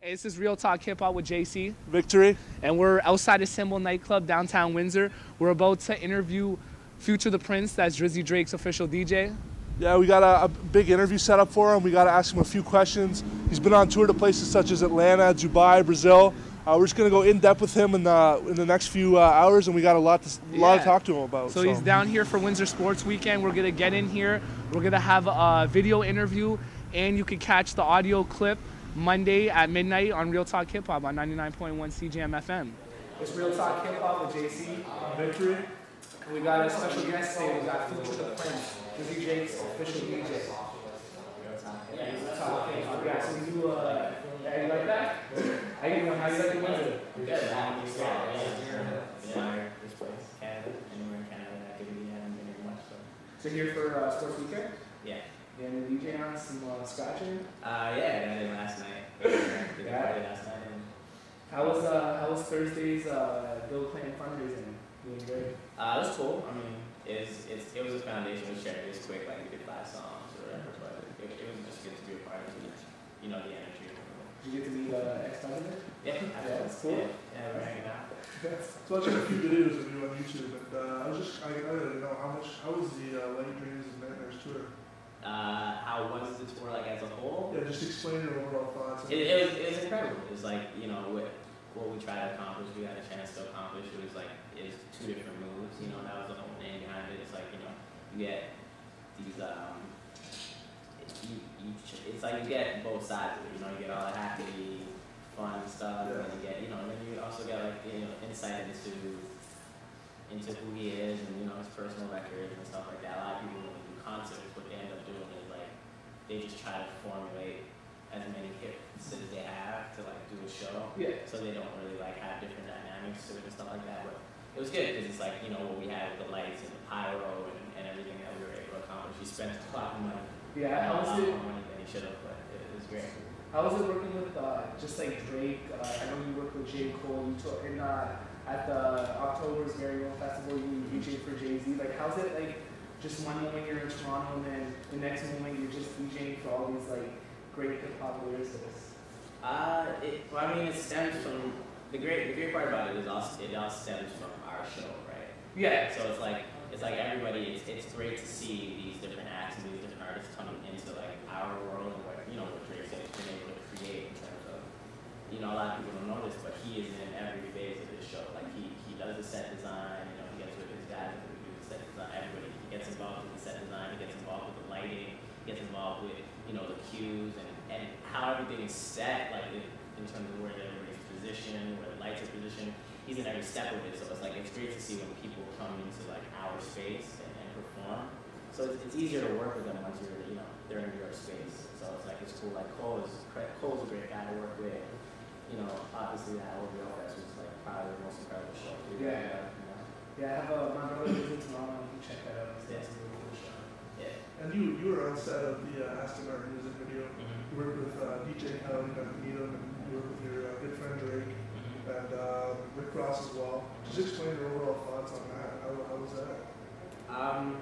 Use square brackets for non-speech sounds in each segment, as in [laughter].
Hey, this is Real Talk Hip Hop with JC, Victory. and we're outside of Symbol Nightclub, downtown Windsor. We're about to interview Future Da Prince, that's Drizzy Drake's official DJ. Yeah, we got a, a big interview set up for him. We got to ask him a few questions. He's been on tour to places such as Atlanta, Dubai, Brazil. Uh, we're just gonna go in depth with him in the in the next few uh, hours, and we got a lot to s- lot to talk to him about. So he's down here for Windsor Sports Weekend. We're gonna get in here. We're gonna have a video interview, and you can catch the audio clip Monday at midnight on Real Talk Hip Hop on 99.1 CJAM FM. It's Real Talk Hip Hop with JC. Victory. And we got a special guest today. We got Future Da Prince, Drizzy Drake's official DJ. Yeah, so we do, uh, yeah, you like that? How you, how you like the Windsor? Good, man. Yeah, yeah. Yeah, this place, Canada, anywhere in Canada that could be, I haven't been here much, so. So here for uh, Sports Weekend? Yeah. And the DJ on some uh, scratching. Uh, yeah, I did last night. Did Yeah. party last night and, How was uh, how was Thursday's uh, Bill Clinton fundraising? Doing good. uh, it was cool. I mean, it's, it's, it was a foundation with charity. It was quick, like we did five songs or whatever, but it, it was just good to be a part of it, you know, the energy. Did you get to meet uh, ex-president? Yeah, Yeah, that's cool. Yeah, yeah, we're hanging out. So I watching a few videos of you on YouTube, and uh, I was just I, I didn't know how much how was the uh, Light Dreams and Nightmares tour? Uh, how was the tour, like, as a whole? Yeah, just explain your overall thoughts. It, it was it was incredible. It was like you know what what we tried to accomplish, we had a chance to accomplish. It was like it was two different moves. You know that was the whole name behind it. It's like you know you get these um you, you it's like you get both sides of it. You know you get all the happy fun stuff, and you get you know and then you also get like you know insight into into who he is and you know his personal records and stuff like that. A lot of people concerts, what they end up doing is like they just try to formulate as many hits as they have to like do a show. Yeah. So they don't really like have different dynamics to it and stuff like that. But it was good because it's like you know what we had with the lights and the pyro and, and everything that we were able to accomplish. He spent a lot of money. Yeah. a How lot was it? more money than he should have, but it, was great. How was it working with uh, just like Drake? Uh, I know you worked with J Cole. You took in uh, at the October's Very Own Festival. You DJed for Jay Z. Like, how's it like? Just one moment you're in Toronto, and then the next moment you're just DJing for all these like great hip hop lyricists. Uh, it, well, I mean, it stems from the great. The great part about it is also it all stems from our show, right? Yeah. So it's like it's like everybody. It's, it's great to see these different acts and these different artists coming into like our world and what you know what Drake's been able to create in terms of you know a lot of people don't know this, but he is in every phase of this show. Like he he does the set design. You know he gets with his guys and we do the set design. Everybody he gets involved with the set design. He gets involved with the lighting. Gets involved with you know the cues and and how everything is set. Like in, in terms of where the everybody's positioned, where the lights are positioned he's in every step of it. So it's like it's great to see when people come into like our space and, and perform. So it's, it's easier to work with them once you're you know they're in your space. So it's like it's cool. Like Cole is Cole's a great guy to work with. You know, obviously that OVO Fest was like probably the most incredible show. Too. Yeah. You know? Yeah. I have a my brother lives in Toronto. You can check that out. It's Yeah. cool. Yeah. And you you were on set of the uh, Aston Martin music video. Mm-hmm. You worked with uh, DJ Khaled, you got to meet him, and you worked with your uh, good friend Drake Mm-hmm. and uh, Rick Ross as well. Just explain your overall thoughts on that. How, how was that? Um,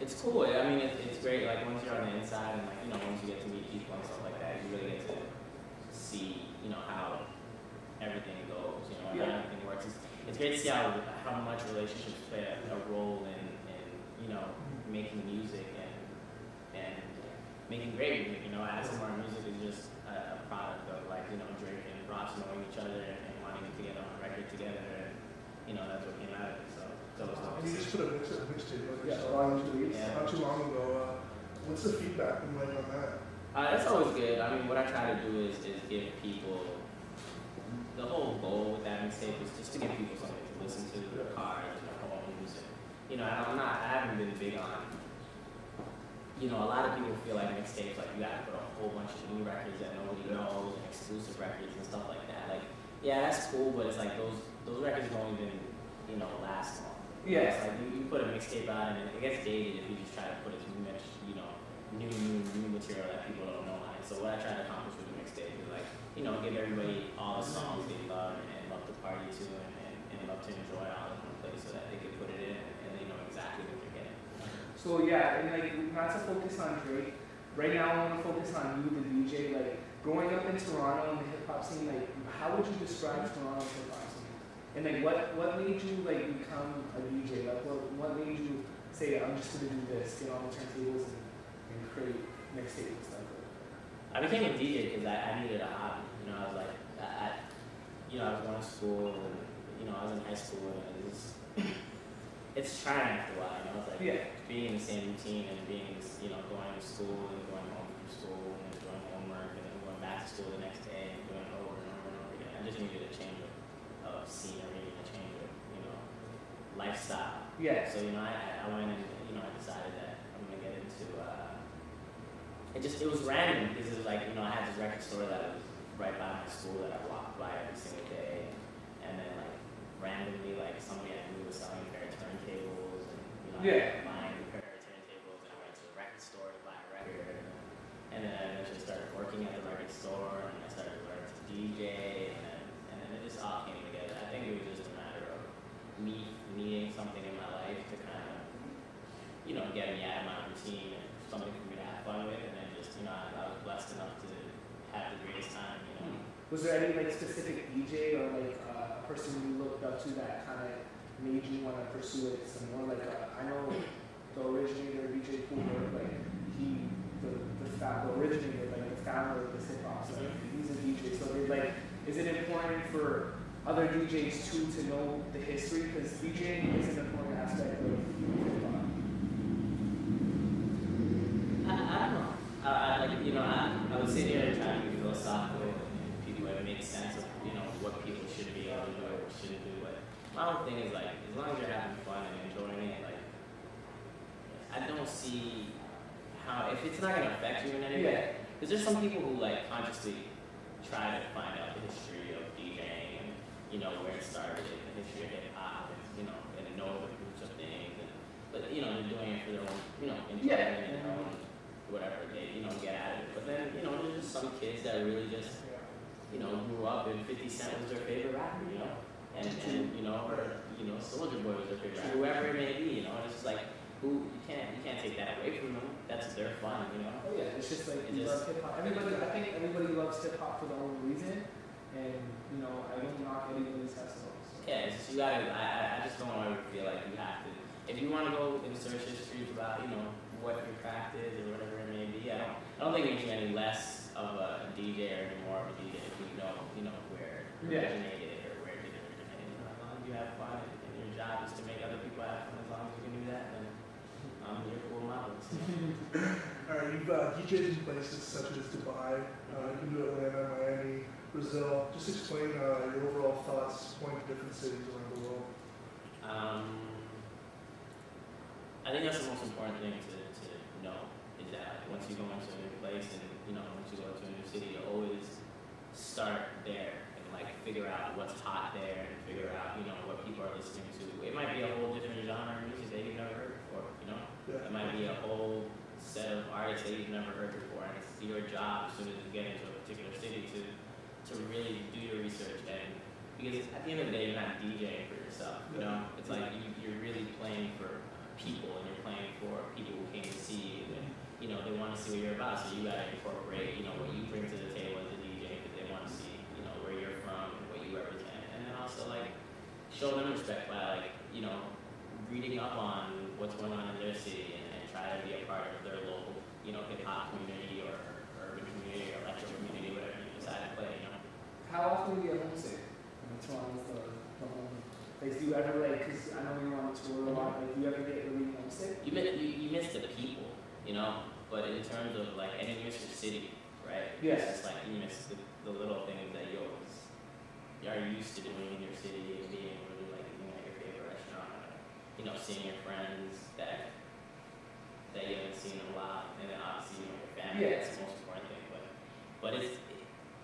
it's cool. I mean, it, it's great. Like once you're on the inside, and like you know, once you get to meet people and stuff like that, you really get to see, you know, how everything goes. You know, and how everything works. It's, it's great to see how how much relationships play a, a role in, in you know making music and and making great music. You know, Aston Martin music is just a, a product of like you know Drake and Ross knowing each other and, and wanting to get on a record together, and you know that's what came out of it. So, so it's And you just put a mix a mixtape like Yeah. yourself. Volume two. Yeah. Not too long ago. Uh, what's the feedback been like on that? Uh, that's always good. I mean, what I try to do is, is give people the whole goal with that mixtape is just to give people something to listen to in their cars and their homes. And, you know, I'm not, I haven't been big on, you know, a lot of people feel like mixtapes, like you gotta put a whole bunch of new records that nobody knows and exclusive records and stuff like that. Like, yeah, that's cool, but it's like those, those records don't even, you know, last long. Yeah. It's like you, you put a mixtape out and it gets dated if you just try to put as much, you know, new, new, new material that people don't know it. So what I try to accomplish with the mixtape is like, you know, give everybody all the songs they love and, and to and, and, and love to enjoy all in one place so that they can put it in and, and they know exactly what they're getting. So yeah, and like not to focus on Drake. Right now, I want to focus on you, the DJ. Like, growing up in Toronto in the hip hop scene, like how would you describe Toronto hip hop scene? And like what what made you like become a DJ? Like what what made you say I'm just gonna do this, get on the turntables and, and create mixtapes and stuff I became a DJ because I, I needed a hobby. You know, I was like, I, you know, I was going to school and, you know, I was in high school and it was, it's trying after a while, you know, it's like Yeah. being in the same routine and being, you know, going to school and going home from school and then doing homework and then going back to school the next day and doing it over and over and over again. I just needed a change of, of scenery and a change of, you know, lifestyle. Yeah. So you know, I, I went and you know I decided that I'm gonna get into. Uh, it just it was random because it was like you know I had this record store that I was right by my school that I walked by every single day, and then like randomly like somebody I knew was selling a pair of turntables, and you know I Yeah. ended buying a pair of turntables, and I went to the record store to buy a record, and then I eventually started working at the record store, and I started learning to DJ, and then and then it just all came together. I think it was just a matter of me needing something in my life to kind of, you know, get me out of my routine and something for me to have fun with. And then just, you know, I, I was blessed enough to have the greatest time, you know. Was there any like specific DJ or like uh, a person you looked up to that kind of made you want to pursue it some more? Like uh, I know the originator of DJ Kool Herc, like he, the the, the originator, like the founder of this hip hop, so he's a DJ. So they like, is it important for other DJs too to know the history? Because DJing is an important aspect of hip hop. I, I don't know. I, I like, you know, I, I would sit here and try to be philosophical and people would make sense of, you know, what people should be able to do or shouldn't do. But my whole thing is like, as long as you're having fun and enjoying it, like, I don't see how, if it's not going to affect you in any way, because there's some people who like consciously try to find out the history of DJing and, you know, where it started, and the history of hip hop, and, you know, and know the roots of things. And, but, you know, they're doing it for their own, you know, enjoyment Yeah. and their own whatever they, you know, get out of it. But then, you know, there's just some kids that really just, you know, grew up and 50 Cent was their favorite rapper, you know? And, and you know, or, you know, Soulja Boy was their favorite rapper, whoever it may be, you know? And it's just like, who, you can't, you can't take that away from them. That's their fun, you know? Oh yeah, it's just like It you just- love hip hop. Everybody, I think everybody loves hip hop for their own reason, and you know, I don't knock anybody's hustle. So. Yeah, it's just, you gotta, I, I, I just don't want to feel like you have to, if you want to go and search histories about, you know, what your craft is or whatever it may be, I don't, I don't think it makes you any less of a DJ or any more of a DJ if you know, you know, where Yeah. originated or where it did originate. You know, as long as you have fun and, and your job is to make other people have fun, as long as you can do that, then um, you're cool model. So. All right, you've uh, DJed in places such as Dubai, uh, you can do Atlanta, Miami, Brazil. Just explain uh, your overall thoughts going to different cities around the world. Um, I think that's the most important thing to, to know is that once you go into a new place and you know once you go to a new city, you always start there and like figure out what's hot there and figure out you know what people are listening to. It might be a whole different genre of music that you've never heard before. You know, Yeah. it might be a whole set of artists that you've never heard before, and it's your job as soon as you get into a particular city to to really do your research and because at the end of the day, you're not DJing for yourself. You know, it's like you, you're really playing for people, and you're playing for people who came to see you, and you know they want to see what you're about. So you gotta incorporate, you know, what you bring to the table as a DJ, because they want to see, you know, where you're from and what you represent, and then also like show them respect by like, you know, reading up on what's going on in their city, try to be a part of their local, you know, hip hop community or, or urban community or electro community, whatever you decide to play. You know. How often do you get homesick? I mean, Toronto's the, the home place. Do you ever like? Cause I know you're on tour a lot. Like, do you ever get really homesick? You miss, you, you miss the people, you know, but in terms of like, and you miss your city, right? Yes. It's like you miss the, the little things that you always are used to doing in your city and being really like eating at your favorite restaurant, or, you know, seeing your friends that that you haven't seen in a while, and then obviously you know your family. Yeah. That's the most important thing, but but it's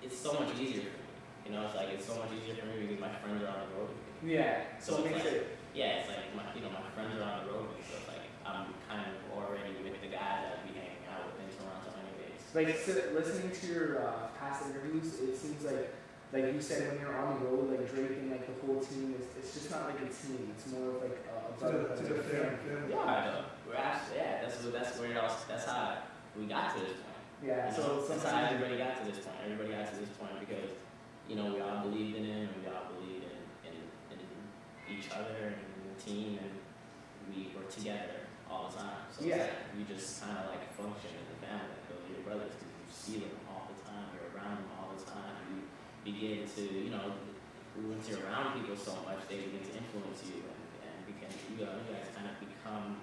it's so much easier for me. You know, it's like it's so much easier for me because my friends are on the road with me. Yeah. So, So it makes like- it. Yeah, it's like my, you know, my friends are on the road with me, so it's like I'm kind of already with the guys that I'd be hanging out with in Toronto anyways. Like so listening to your uh, past interviews, it seems like, like you said, when you're on the road, like Drake and like the whole team is, it's just not like a team. It's more of like a, a It's like a, brotherhood. it's like family. family. We are though. We're absolutely, yeah, that's what, that's where it all, that's how we got to this point. Yeah, You so know, that's how sometimes everybody got to this point. Everybody got to this point because, you know, we all believed in him and we all believed in, in, in each other and the team and we were together all the time. So Yeah. it's like you just kind of like function as a family, like those are your brothers because you see them all the time. You're around them all the time. You begin to, you know, once you're around people so much, they begin to influence you and, and begin, you know, you guys kind of become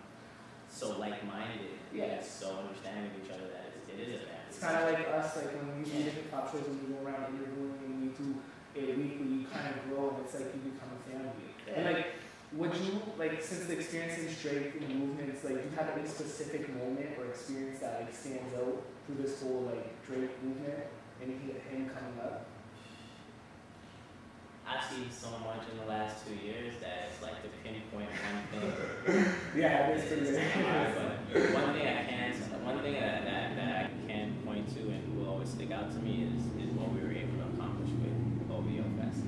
so like-minded and Yeah. so understanding of each other that it's, it is a family. It's kind of like us, like when we do hip hop shows and we go around interviewing and we do it weekly, you kind of grow and it's like you become a family. And like, would you, like, since the experience in Drake and movements, like, do you have any specific moment or experience that like stands out through this whole like Drake movement and him coming up? I've seen so much in the last two years that it's like to pinpoint one thing. [laughs] Yeah, it is hard, but one thing I can, one thing that, that, that I can point to and will always stick out to me is, is what we were able to accomplish with OVO Fest.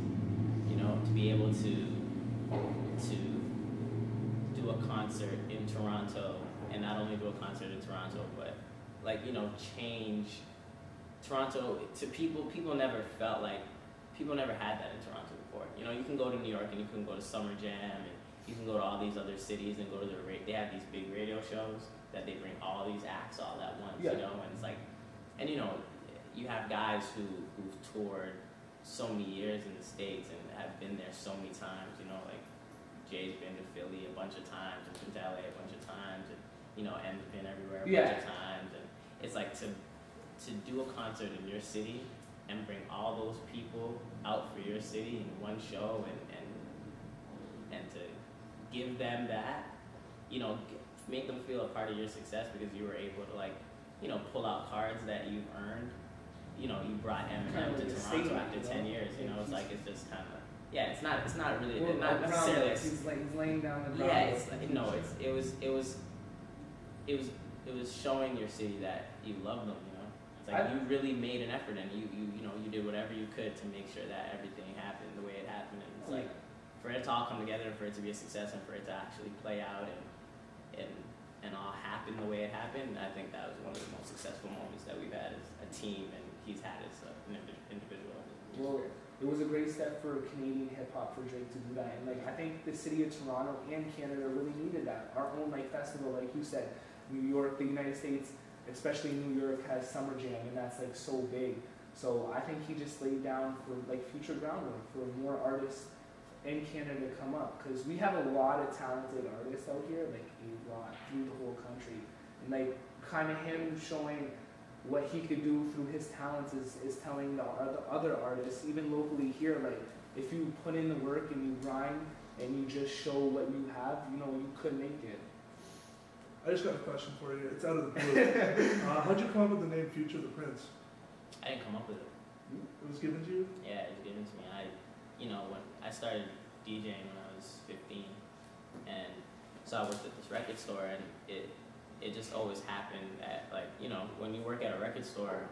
You know, to be able to to do a concert in Toronto and not only do a concert in Toronto, but like you know change Toronto to people. People never felt like people never had that in Toronto. You know, you can go to New York and you can go to Summer Jam and you can go to all these other cities and go to the ra- they have these big radio shows that they bring all these acts all at once. Yeah. You know, and it's like, and you know, you have guys who who've toured so many years in the states and have been there so many times. You know, like Jay's been to Philly a bunch of times and been to LA a bunch of times and you know Em's been everywhere a Yeah. bunch of times and it's like to to do a concert in your city and bring all those people out for your city in one show and and and to give them that you know make them feel a part of your success because you were able to like you know pull out cards that you've earned you know you brought Eminem to Toronto after 10 know? years you know it's Like it's just kind of yeah it's not it's not really Well, not necessarily he's like he's laying down the ground. yeah, it's like, no, it's it was it was it was it was showing your city that you love them. You it's like I- you really made an effort and you you you know you did whatever you could to make sure that everything happened the way it happened. And it's like for it to all come together, for it to be a success, and for it to actually play out and and and all happen the way it happened. I think that was one of the most successful moments that we've had as a team, and he's had as an individual. Well, it was a great step for Canadian hip hop for Drake to do that, and like I think the city of Toronto and Canada really needed that. Our own like festival, like you said, New York, the United States, especially New York, has Summer Jam, and that's like so big. So I think he just laid down for like future groundwork for more artists in Canada to come up because we have a lot of talented artists out here, like a lot through the whole country, and like kind of him showing what he could do through his talents is, is telling the other, other artists, even locally here, like if you put in the work and you grind and you just show what you have, you know, you could make it. I just got a question for you. It's out of the blue. [laughs] uh, how'd you come up with the name Future of the Prince? I didn't come up with it. It was given to you? Yeah, it was given to me. I, you know, when I started DJing when I was 15, and so I worked at this record store, and it, it just always happened that like, you know, when you work at a record store,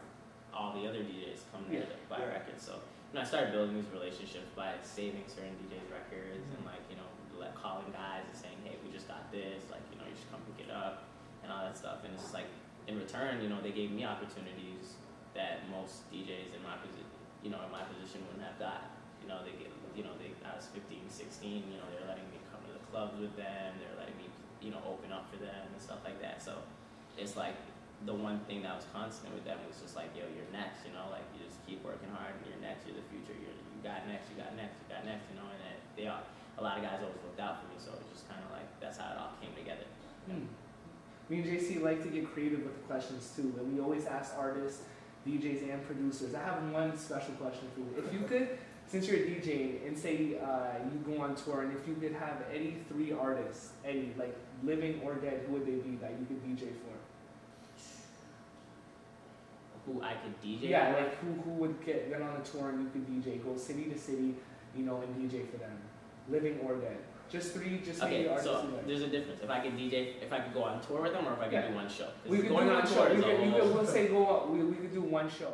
all the other DJs come there Yeah, to buy yeah. records. So, you know, I started building these relationships by saving certain DJs' records and like, you know, like calling guys and saying, hey, we just got this, like, you know, you should come pick it up and all that stuff. And it's like, in return, you know, they gave me opportunities that most DJs in my position, you know, in my position wouldn't have got. You know, they get, you know, they, I was 15, 16, you know, they're letting me come to the clubs with them, they're letting me, you know, open up for them and stuff like that. So it's like the one thing that was constant with them was just like, yo, you're next, you know, like you just keep working hard and you're next, you're the future, you're, you got next, you got next, you got next, you know, and it, they are, a lot of guys always looked out for me, so it's just kind of like, that's how it all came together. Hmm. Me and JC like to get creative with the questions too, and we always ask artists, DJs, and producers. I have one special question for you. If you could, since you're a DJ, and say uh, you go on tour, and if you could have any three artists, any like living or dead, who would they be that you could DJ for? Who I could DJ Yeah, for? like who who would get get on a tour and you could DJ, go city to city, you know, and DJ for them, living or dead. Just three, just Okay, artists. so there's a difference. If I could DJ, if I could go on tour with them, or if I could Yeah. do one show. we could do going one on show. tour We could, whole- could, we'll say [laughs] go. We, we could do one show.